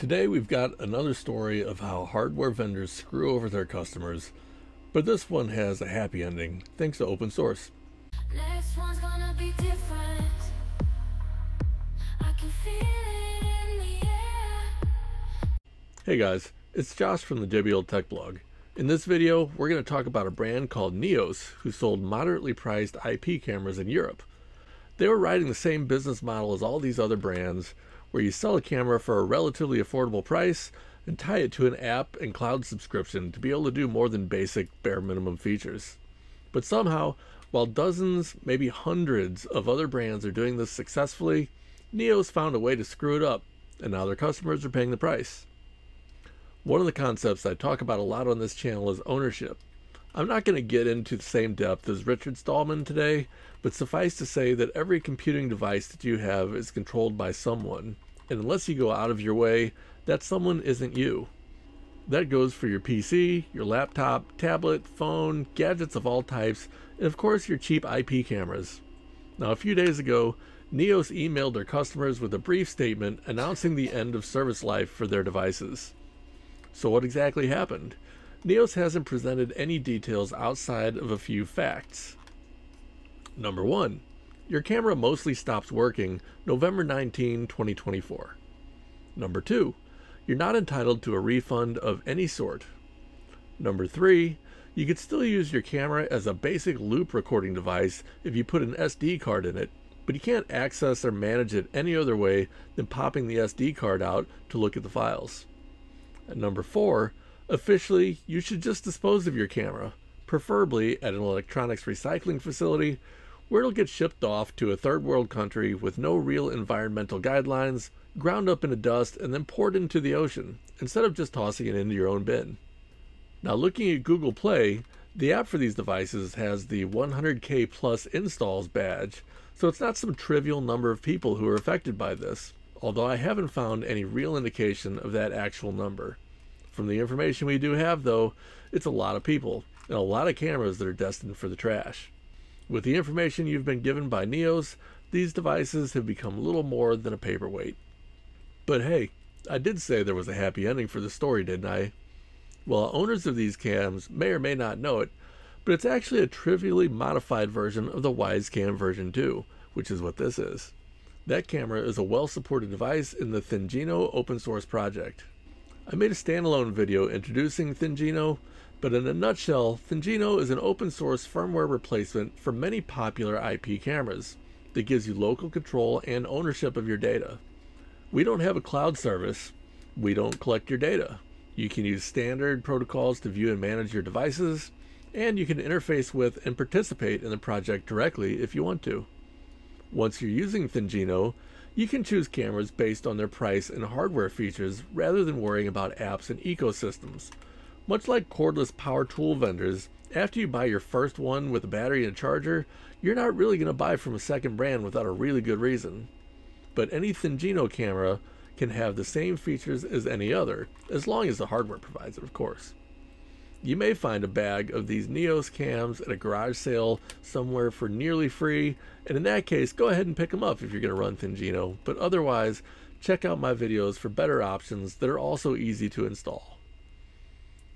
Today we've got another story of how hardware vendors screw over their customers, but this one has a happy ending thanks to open source. Next one's gonna be different. I can feel it in the air. Hey guys, it's Josh from the WL Tech Blog. In this video, we're going to talk about a brand called Neos who sold moderately priced IP cameras in Europe. They were riding the same business model as all these other brands, where you sell a camera for a relatively affordable price and tie it to an app and cloud subscription to be able to do more than basic bare minimum features. But somehow, while dozens, maybe hundreds of other brands are doing this successfully, Neos found a way to screw it up, and now their customers are paying the price. One of the concepts I talk about a lot on this channel is ownership. I'm not going to get into the same depth as Richard Stallman today, but suffice to say that every computing device that you have is controlled by someone, and unless you go out of your way, that someone isn't you. That goes for your PC, your laptop, tablet, phone, gadgets of all types, and of course your cheap IP cameras. Now, a few days ago, Neos emailed their customers with a brief statement announcing the end of service life for their devices. So, what exactly happened? Neos hasn't presented any details outside of a few facts. Number one, your camera mostly stops working November 19, 2024. Number two, you're not entitled to a refund of any sort. Number three, you could still use your camera as a basic loop recording device if you put an SD card in it, but you can't access or manage it any other way than popping the SD card out to look at the files. And number four, officially, you should just dispose of your camera, preferably at an electronics recycling facility where it'll get shipped off to a third world country with no real environmental guidelines, ground up into dust, and then poured into the ocean, instead of just tossing it into your own bin. Now, looking at Google Play, the app for these devices has the 100k plus installs badge, so it's not some trivial number of people who are affected by this, although I haven't found any real indication of that actual number. From the information we do have, though, it's a lot of people and a lot of cameras that are destined for the trash. With the information you've been given by Neos, these devices have become little more than a paperweight. But hey, I did say there was a happy ending for the story, didn't I? Well, owners of these cams may or may not know it, but it's actually a trivially modified version of the Wyze Cam version 2, which is what this is. That camera is a well supported device in the Thingino open source project. I made a standalone video introducing Thingino, but in a nutshell, Thingino is an open source firmware replacement for many popular IP cameras that gives you local control and ownership of your data. We don't have a cloud service, we don't collect your data. You can use standard protocols to view and manage your devices, and you can interface with and participate in the project directly if you want to. Once you're using Thingino, you can choose cameras based on their price and hardware features rather than worrying about apps and ecosystems. Much like cordless power tool vendors, after you buy your first one with a battery and a charger, you're not really going to buy from a second brand without a really good reason. But any Thingino camera can have the same features as any other, as long as the hardware provides it, of course. You may find a bag of these Neos cams at a garage sale somewhere for nearly free, and in that case, go ahead and pick them up if you're going to run Thingino, but otherwise, check out my videos for better options that are also easy to install.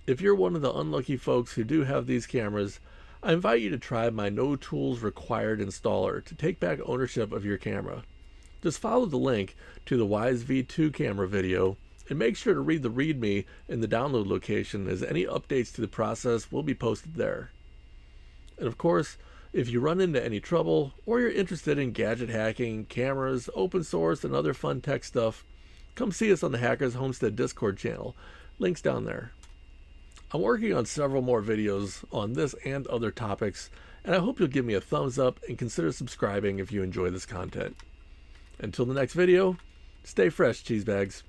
If you're one of the unlucky folks who do have these cameras, I invite you to try my No Tools Required installer to take back ownership of your camera. Just follow the link to the Wyze V2 camera video and make sure to read the README in the download location as any updates to the process will be posted there. And of course, if you run into any trouble or you're interested in gadget hacking, cameras, open source, and other fun tech stuff, come see us on the Hackers Homestead Discord channel. Links down there. I'm working on several more videos on this and other topics, and I hope you'll give me a thumbs up and consider subscribing if you enjoy this content. Until the next video, stay fresh, cheese bags.